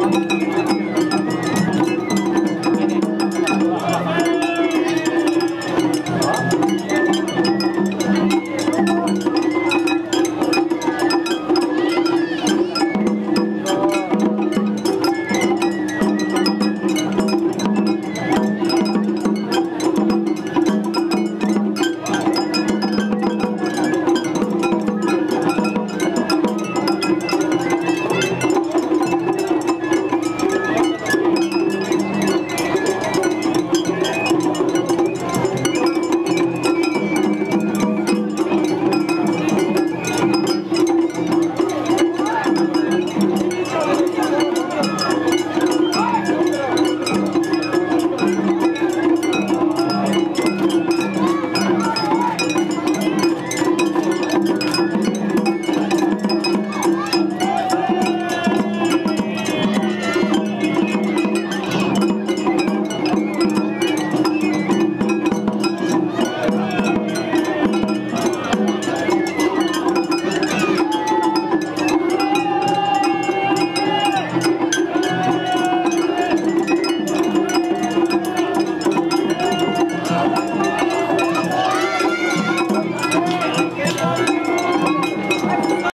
なんだ?